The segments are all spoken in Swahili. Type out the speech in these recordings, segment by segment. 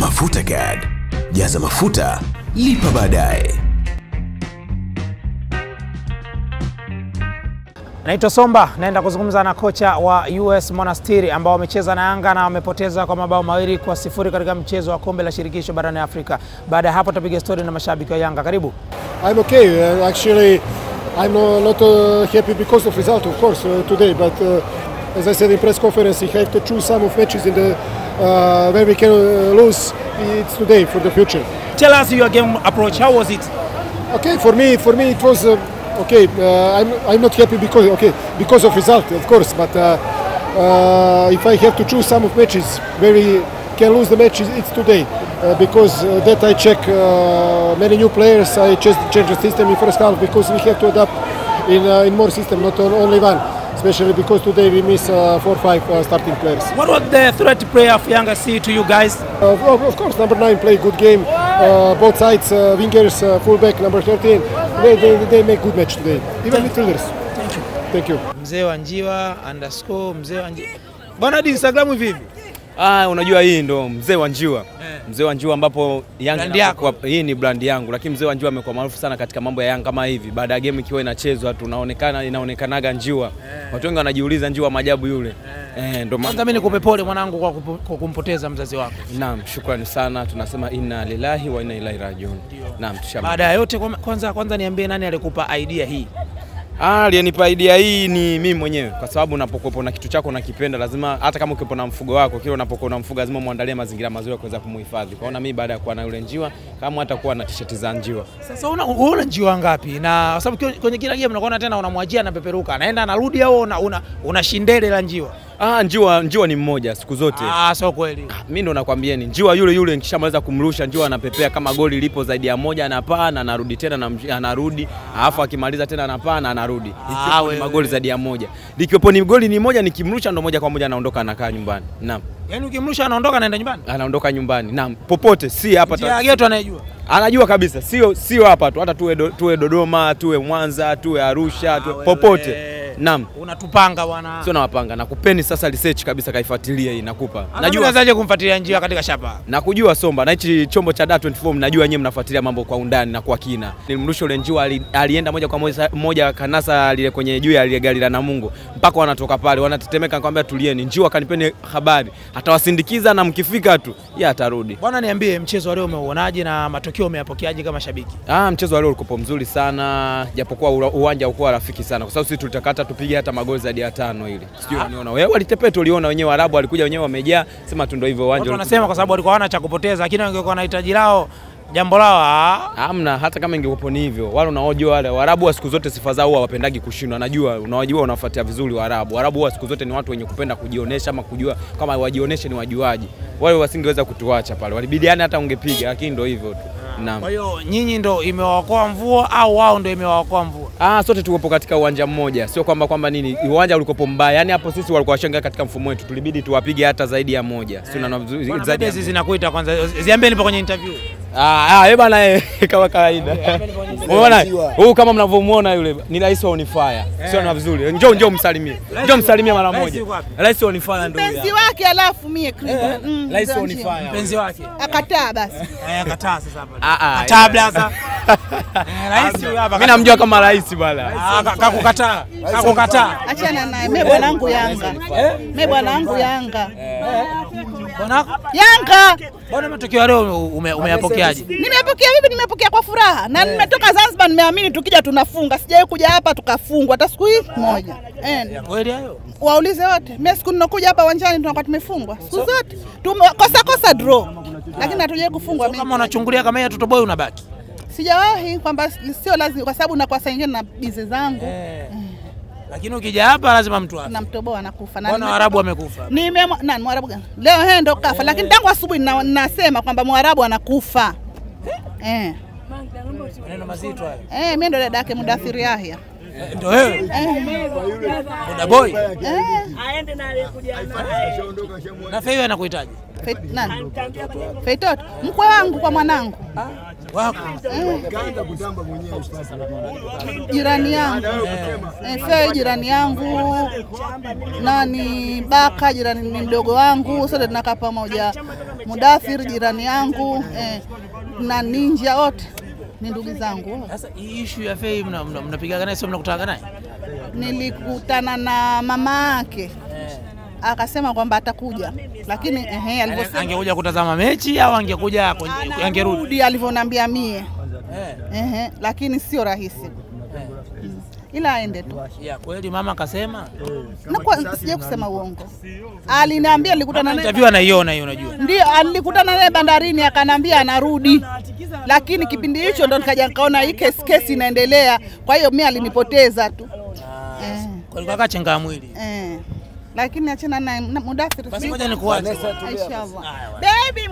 Mafuta Gad, jaza mafuta, lipa baadaye. Naitwa Somba, naenda kuzungumza na kocha wa US Monastiri ambao wamecheza na Yanga na wamepoteza kwa mabao mawili kwa sifuri katika mchezo wa kombe la shirikisho barani Afrika. Baada ya hapo tutapiga stori na mashabiki wa Yanga. Karibu. I'm okay. Uh, actually, I'm no, not uh, happy because of result, of course, uh, today. But uh, as I said in press conference, we have to choose some of matches in the uh, where we can uh, lose. It's today for the future. Tell us your game approach. How was it? Okay, for me, for me, it was uh, okay. Uh, I'm I'm not happy because okay because of result, of course. But uh, uh, if I have to choose some of matches where we can lose the match, it's today. Uh, because uh, that I check uh, many new players. I just change the system in first half because we have to adapt in uh, in more system, not on, only one. Especially because today we miss uh, four or five uh, starting players. What was the threat player of Yanga see to you guys? Uh, of, of course, number nine play good game. Uh, both sides, uh, wingers, uh, fullback, number 13. They, they, they make good match today. Even midfielders. Thank you. Thank you. Mzee wa Njiwa underscore mzee wa Njiwa. Bwana hadi Instagram hivi hivi. Ah, unajua hii ndo mzee wa njiwa. Mzee wa njiwa ambapo Yanga kwa, hii ni brand yangu, lakini mzee wa njiwa amekuwa maarufu sana katika mambo ya Yanga kama hivi. Baada ya game ikiwa inachezwa tunaonekana inaonekanaga njiwa, watu wengi wanajiuliza njiwa majabu yule Yeah. eh, ndo Kwanza mimi nikupe pole mwanangu kwa, kwa kumpoteza mzazi wako. naam, shukrani sana, tunasema inna lillahi wa inna ilaihi rajiun. Naam, tushama Baada ya yote kwa- kwanza kwanza niambie nani alikupa idea hii? Ah, aliyenipa idea hii ni mimi mwenyewe, kwa sababu unapokuwa na kitu chako unakipenda, lazima hata kama ukiwa na mfugo wako, kile unapokuwa na mfugo lazima muandalie mazingira mazuri ya kuweza kumuhifadhi. Kwaona mimi baada ya kuwa na yule njiwa, kama hata kuwa na t-shirt za njiwa Sasa una, una njiwa ngapi? Na kwa sababu kwenye- kila game unakuona tena unamwachia anapeperuka, anaenda anarudi, au una, una, una shindele la njiwa? Ah, njiwa njiwa ni mmoja siku zote. Ah, sio kweli. Mimi ndo nakwambieni, njiwa yule yule nikishamaliza kumrusha njiwa anapepea kama goli lipo zaidi ya moja, anapaa na anarudi tena na anarudi, alafu akimaliza tena anapaa na anarudi. Ah, ni magoli zaidi ya moja. Likiwepo ni goli ni moja, nikimrusha ndo moja kwa moja anaondoka anakaa nyumbani. Naam. Yaani ukimrusha anaondoka anaenda nyumbani. Anaondoka nyumbani. Naam. Popote si hapa ta- geto anayejua. anajua kabisa, sio sio hapa tu, hata tuwe, do, tuwe Dodoma, tuwe Mwanza, tuwe Arusha, tuwe, wewe. popote. Naam. Unatupanga bwana. Sio nawapanga, nakupeni sasa research kabisa, kaifuatilia hii nakupa. Najua unawezaje kumfuatilia njia katika shapa? Nakujua Somba na hichi chombo cha Da24 mnajua nyewe mnafuatilia mambo kwa undani na kwa kina. Nilimrusha ule njiwa ali, alienda moja kwa moja moja kanasa lile kwenye juu ya lile gari la Namungo mpaka wanatoka pale wanatetemeka, nikamwambia tulieni, njiwa kanipeni habari, atawasindikiza na mkifika tu yeye atarudi. Bwana, niambie mchezo wa leo umeuonaje na matokeo umeyapokeaje kama shabiki? Ah, mchezo wa leo ulikuwa mzuri sana japokuwa uwanja haukuwa rafiki sana, kwa sababu sisi tulitakata tupige hata magoli zaidi ya tano ile. Sijui unaona. wewe, walitepeta, uliona wenyewe, Arabu walikuja wenyewe wamejaa, sema tu ndio hivyo uwanja. Wanasema kwa sababu walikuwa hawana cha kupoteza, lakini wangekuwa na hitaji lao jambo lao ah, Hamna, hata kama ingekuwa ni hivyo, wale unaojua wale Waarabu wa siku zote sifa zao huwa wapendagi kushindwa. Najua unawajua, unafuatia vizuri Waarabu. Waarabu huwa siku zote ni watu wenye kupenda kujionyesha ama kujua kama wajionyeshe ni wajuaji. Wale wasingeweza kutuacha pale, walibidi yani hata ungepiga, lakini ndio hivyo tu. Naam. Kwa hiyo nyinyi ndio imewaokoa mvua au wao ndio imewaokoa mvua? Ah, sote tukopo katika uwanja mmoja, sio kwamba kwamba nini uwanja ulikopo mbaya. Yani hapo sisi walikuwa washangaa katika mfumo wetu, tulibidi tuwapige hata zaidi ya moja, sio na zaidi ya zinakuita kwanza, ziambie nipo kwenye interview. Ah, ah, eh bana eh, kama kawaida. Umeona? Huyu kama mnavyomuona yule ni rais wa Unifire. Sio na vizuri. Njoo njoo msalimie. Njoo msalimie mara moja. Rais wa Unifire ndio mpenzi wake alafu mie Cleveland. Mm, Rais wa Unifire. Mpenzi wake. akataa basi Eh, akataa sasa hapa. Ah, ah, Kataa yeah. blaza. Eh. Mimi namjua kama rais bwana. Ka- kakukataa. Kakukataa. achana naye. Mimi bwanangu Yanga. Mimi bwanangu Yanga. Bwana? Yanga! Bwana matokeo leo umeyapokeaje? nimepokea vipi? Nimepokea kwa furaha. Na nimetoka Zanzibar nimeamini tukija tunafunga. Sijawahi kuja hapa tukafungwa hata siku hii moja. Eh, Kweli hayo? waulize wote. Mimi siku ninakuja hapa uwanjani tunakuwa tumefungwa. Siku zote. Tumekosa kosa draw. Lakini hatujawahi kufungwa mimi. Kama unachungulia kama yeye boy unabaki. Sijawahi kwamba sio lazima kwa sababu nakuwa saa nyingine na bize zangu Lakini ukija hapa lazima mtu afe. na mtoboa anakufa na nime- Waarabu wamekufa. Nime nani Mwarabu gani? Leo yeye ndo kafa, lakini tangu asubuhi na- nasema kwamba Mwarabu anakufa. Eh. Maneno mazito hayo. Eh, mimi ndo dada yake Mudathiri Yahya. Ndio wewe. Boda boy. Aende Na Fei anakuhitaji. Nani? Feitoto, mkwe wangu kwa mwanangu. Wako. Jirani yangu. Eh, Fei jirani yangu. Nani Baka jirani ni mdogo wangu, sote tunakaa pamoja. Mudathir jirani yangu eh, na Ninja wote ni ndugu zangu. Sasa hii issue ya Fei mna- mna- naye sio mnakutana naye? Nilikutana na mama yake akasema kwamba atakuja, lakini ehe, alivyosema Angekuja kutazama mechi au angekuja kwenye- angerudi? alivyoniambia mie Eh. ehe, lakini sio rahisi Mm. ila aende tu. Ya kweli mama akasema. Na kwa sija kusema uongo, aliniambia nilikutana naye Interview anaiona hiyo unajua. ndio alikutana naye bandarini akanambia anarudi, lakini kipindi hicho ndo nikaja nikaona hii kesi kesi inaendelea, kwa hiyo mimi alinipoteza tu. Eh, Kwa hiyo chenga mwili. eh. Lakini achana na mudathiri. Basi ngoja nikuache. Inshallah. Baby,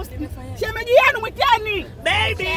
shemeji yenu mwitani. Baby.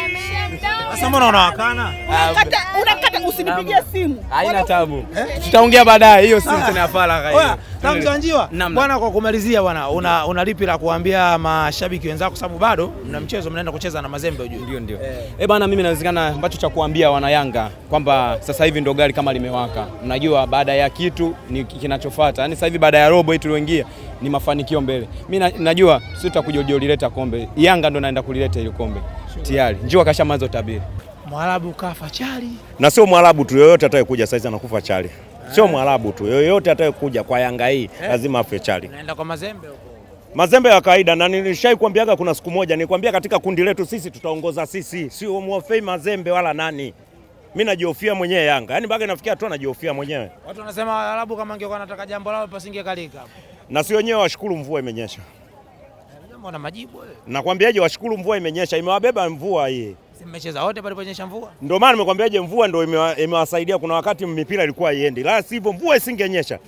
Sasa mbona unawakana? Unakata, unakata usinipigie simu. Haina tabu. Tutaongea baadaye hiyo simu tena ya faragha hiyo. Tamzanjiwa bwana, kwa kumalizia bwana, una, una lipi la kuambia mashabiki wenzako, sababu bado mna mchezo mnaenda kucheza na Mazembe ujue. Ndio, ndio. Eh bana, mimi nawezekana ambacho cha kuambia wana Yanga kwamba sasa hivi ndo gari kama limewaka. Mnajua baada ya kitu ni kinachofuata. Yaani sasa hivi baada ya robo hii tulioingia ni mafanikio mbele. Mi na, najua sisi tutakuja kulileta kombe. Yanga ndo naenda kulileta ile kombe. Tayari. Njoo kashaanza utabiri. Mwarabu kafa chali. na sio Mwarabu tu, yoyote atakayekuja saizi anakufa chali. Sio Mwarabu tu, yoyote atakayekuja kwa Yanga hii lazima afe chali. Naenda kwa Mazembe huko. Mazembe ya kawaida, na nilishai kuambiaga kuna siku moja nikwambia, katika kundi letu sisi tutaongoza sisi, sio mwofei Mazembe wala nani. Mimi najihofia mwenyewe Yanga, yaani mpaka inafikia tu najihofia mwenyewe, Watu wanasema Waarabu kama angekuwa anataka jambo lao pasingekalika hapo. na si wenyewe washukuru mvua imenyesha. Mbona majibu wewe? Nakwambiaje, washukuru mvua imenyesha, imewabeba mvua hii. Si mmecheza wote paliponyesha mvua? Ndio maana nimekwambiaje, mvua ndio imewasaidia. Kuna wakati mipira ilikuwa iendi, la sivyo mvua isingenyesha,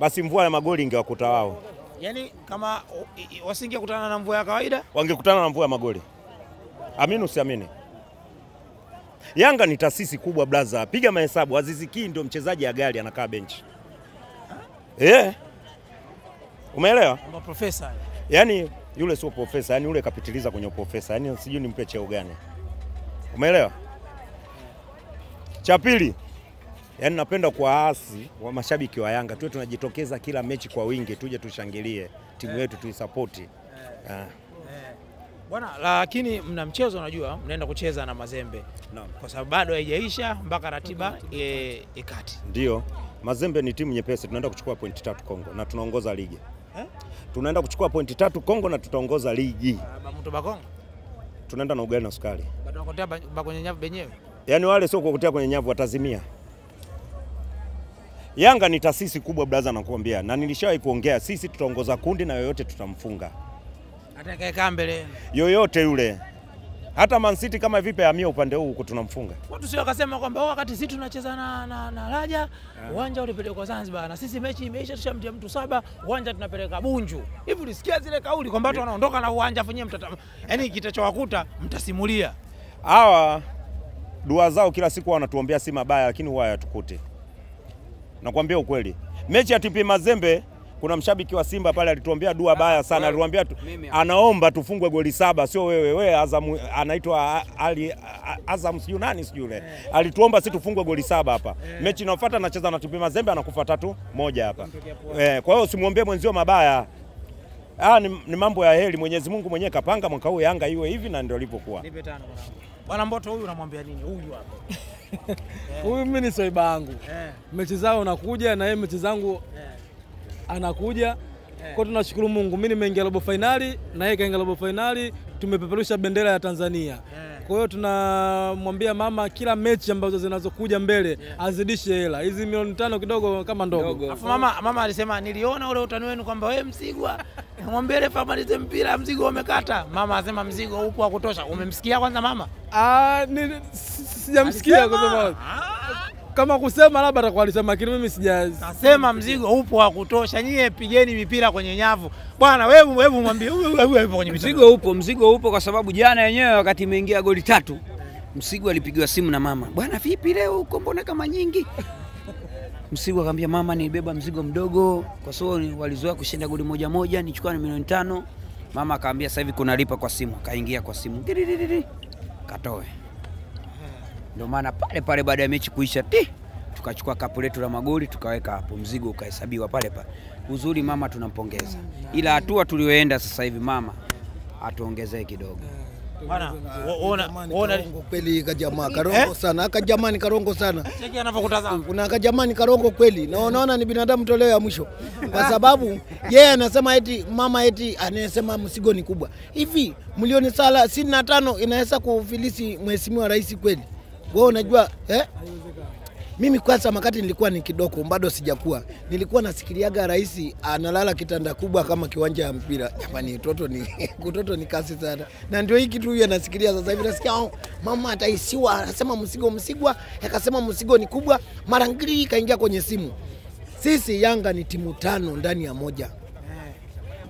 basi mvua ya magoli ingewakuta wao, Yaani kama wasingekutana na mvua ya kawaida, wangekutana na mvua ya magoli. Amini usiamini, Yanga ni taasisi kubwa blaza, piga mahesabu. Azizi Ki ndio mchezaji ya gari anakaa benchi. Eh, umeelewa? profesa Yaani yule sio profesa, yani yule kapitiliza kwenye profesa, yani sijui nimpe cheo gani, umeelewa? Cha pili, yani napenda kuwaasi wa mashabiki wa Yanga. Tuwe tunajitokeza kila mechi kwa wingi, tuje tushangilie. Timu yetu tuisapoti. Ah, bwana, lakini mna mchezo unajua, mnaenda kucheza na Mazembe no. kwa sababu bado haijaisha mpaka ratiba e, ikati. Ndio, Mazembe ni timu nyepesi, tunaenda kuchukua pointi tatu Kongo na tunaongoza ligi Eh? tunaenda kuchukua pointi tatu Kongo na tutaongoza ligi, Bamuto Bakongo tunaenda na ugali na sukari. kwenye nyavu benyewe. Yaani wale sio kukutia kwenye nyavu, watazimia. Yanga ni taasisi kubwa brother, nakuambia, na nilishawahi kuongea, sisi tutaongoza kundi na yoyote tutamfunga, Atakayekaa mbele yoyote yule, hata Man City kama vipi amia upande huu huku tunamfunga. Watu sio wakasema kwamba "Oh, wakati sisi tunacheza na, na, na Raja uwanja ulipelekwa Zanzibar na sisi mechi imeisha tushamtia mtu saba uwanja tunapeleka Bunju. Hivi ulisikia zile kauli kwamba watu wanaondoka na uwanja fanyie mtata yaani kitachowakuta mtasimulia. Hawa dua zao kila siku wanatuombea si mabaya, lakini huwa hayatukuti. Nakwambia ukweli, mechi ya TP Mazembe kuna mshabiki wa Simba pale alituombea dua baya sana, aliwaambia tu, anaomba tufungwe goli saba, sio wewe. Wewe Azam anaitwa Ali Azam sijui nani sijui yule alituomba si tufungwe goli saba hapa. Mechi inayofuata anacheza na TP Mazembe anakufa tatu moja hapa. Eh, kwa hiyo usimwombee mwenzio mabaya. Ah, ni, ni mambo ya heri. Mwenyezi Mungu mwenyewe kapanga mwaka huu Yanga iwe hivi na ndio ilivyokuwa. Nipe tano mwanangu. Bwana Mboto huyu unamwambia nini? Huyu hapa. Huyu mimi ni swaiba yangu, Eh. mechi zao unakuja na yeye mechi zangu anakuja kwa, tunashukuru Mungu. Mimi nimeingia robo fainali na yeye kaingia robo fainali, tumepeperusha bendera ya Tanzania. Kwa hiyo tunamwambia mama kila mechi ambazo zinazokuja mbele azidishe hela hizi, milioni tano kidogo kama ndogo. Alafu mama mama alisema niliona ule utani wenu kwamba wewe Msigwa mwambie refa amalize mpira, mzigo umekata. Mama asema mzigo upo wa kutosha. Umemsikia kwanza mama? Ah, sijamsikia kwa sababu kama kusema labda atakuwa alisema, lakini mimi sija Nasema mzigo upo wa kutosha, nyie pigeni mipira kwenye nyavu bwana. Wewe wewe mwambie wewe upo kwenye mzigo. Mzigo upo, mzigo upo kwa sababu jana yenyewe wakati imeingia goli tatu, Msigu alipigiwa simu na mama, bwana vipi leo uko mbona kama nyingi? Msigu akamwambia mama, nibeba mzigo mdogo kwa sababu walizoea kushinda goli moja moja, nichukua na milioni tano. Mama akaambia sasa hivi kuna lipa kwa simu, kaingia kwa simu katoe. Ndio maana pale pale baada ya mechi kuisha ti tukachukua kapu letu la magoli tukaweka hapo, mzigo ukahesabiwa pale pale. Uzuri mama tunampongeza, ila hatua tulioenda sasa hivi mama atuongezee kidogo. Karongo kweli kajamaa karongo sana akajamani karongo sana. Cheki anavyokutazama. kuna akajamani karongo kweli. Na unaona ni binadamu toleo ya mwisho. Kwa sababu yeye anasema eti mama eti anayesema mzigo ni kubwa. Hivi milioni sala sitini na tano inaweza kufilisi mheshimiwa rais kweli wewe unajua eh? Mimi kwanza wakati nilikuwa ni kidogo bado sijakuwa, nilikuwa nasikiliaga rais analala kitanda kubwa kama kiwanja ya mpira. Jamani, toto ni kutoto ni kasi sana, na ndio hiki kitu huyu anasikilia sasa hivi. Nasikia oh, mama ataisiwa, anasema msigo msigwa, akasema msigo ni kubwa, mara ngiri ikaingia kwenye simu. Sisi Yanga ni timu tano ndani ya moja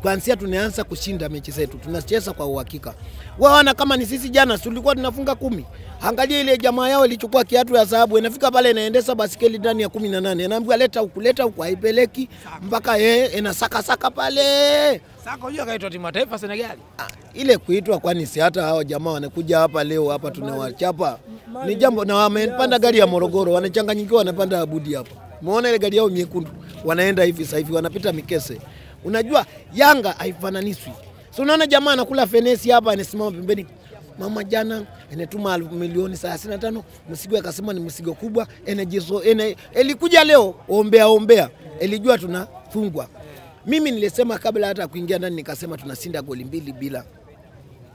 kwanzia tunaanza kushinda mechi zetu tunacheza kwa uhakika. Waona kama ni sisi jana tulikuwa tunafunga kumi. Angalia ile jamaa yao ilichukua kiatu ya dhahabu, inafika pale inaendesha basikeli ndani ya kumi na nane, anaambiwa leta huku, leta huku, haipeleki mpaka yeye inasaka saka pale. Sako hiyo kaitwa timu ya taifa Senegal. Ah, ile kuitwa, kwani si hata hao jamaa wanakuja hapa leo hapa tunawachapa ni jambo, na wamepanda gari ya Morogoro, wanachanganyikiwa, wanapanda Abudi hapa. Muona ile gari yao nyekundu, wanaenda hivi sasa hivi, wanapita Mikese. Unajua Yanga haifananishwi. So unaona jamaa anakula fenesi hapa, anasimama pembeni. Mama jana anatuma milioni thelathini na tano msigo akasema ni msigo kubwa energy so ene elikuja leo ombea ombea. Elijua tunafungwa. Mimi nilisema kabla hata kuingia ndani nikasema tunashinda goli mbili bila.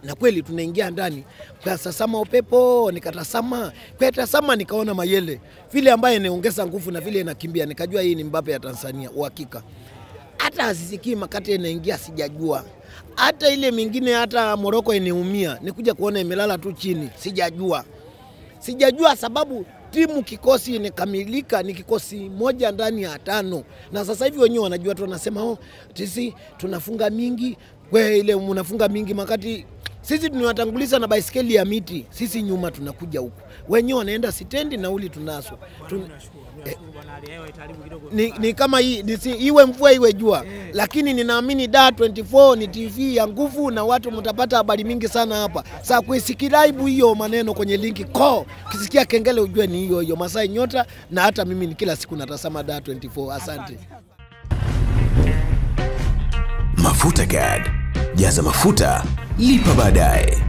Na kweli tunaingia ndani kasasama upepo nikatasama katasama nikaona mayele. Vile ambaye inaongeza nguvu na vile inakimbia nikajua hii ni Mbappe ya Tanzania uhakika hata asisikii makate inaingia sijajua. Hata ile mingine hata Moroko inaumia nikuja kuona imelala tu chini sijajua. Sijajua sababu timu kikosi inakamilika ni kikosi moja ndani ya tano. Na sasa hivi wenyewe wanajua tu wanasema oh, sisi tunafunga mingi we ile unafunga mingi makati sisi tunawatanguliza na baiskeli ya miti. Sisi nyuma tunakuja huku. Wenyewe wanaenda sitendi nauli tunaso Tun... eh, ni, ni kama hii ni si, iwe mvua iwe jua. Lakini ninaamini da 24 ni tv ya nguvu na watu mtapata habari mingi sana hapa. Saa kuisikiraibu hiyo maneno kwenye linki ko. Kisikia kengele ujue ni hiyo hiyo. Masai nyota na hata mimi ni kila siku natazama da 24 asante. Mafuta Card. Jaza mafuta, lipa baadaye.